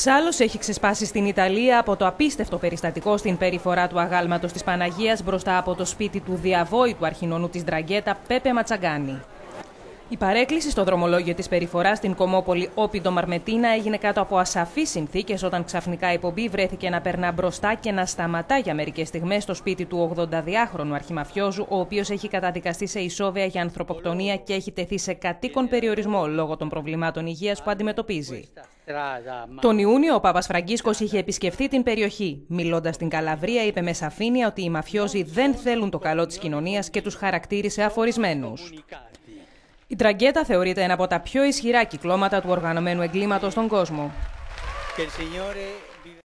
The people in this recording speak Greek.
Σάλο έχει ξεσπάσει στην Ιταλία από το απίστευτο περιστατικό στην περιφορά του αγάλματος της Παναγίας μπροστά από το σπίτι του διαβόητου αρχινονού της Δραγκέτα Πέπε Ματσαγκάνη. Η παρέκκληση στο δρομολόγιο της περιφοράς στην κομμόπολη Όπιντο Μαρμετίνα έγινε κάτω από ασαφείς συνθήκες όταν ξαφνικά η πομπή βρέθηκε να περνά μπροστά και να σταματά για μερικές στιγμές στο σπίτι του 82χρονου αρχιμαφιόζου, ο οποίος έχει καταδικαστεί σε ισόβια για ανθρωποκτονία και έχει τεθεί σε κατοίκον περιορισμό λόγω των προβλημάτων υγείας που αντιμετωπίζει. Τον Ιούνιο, ο Πάπας Φραγκίσκος είχε επισκεφθεί την περιοχή. Μιλώντας στην Καλαβρία, είπε με σαφήνεια ότι οι μαφιόζοι δεν θέλουν το καλό της κοινωνίας και τους χαρακτήρισε αφορισμένους. Η τραγκέτα θεωρείται ένα από τα πιο ισχυρά κυκλώματα του οργανωμένου εγκλήματος στον κόσμο.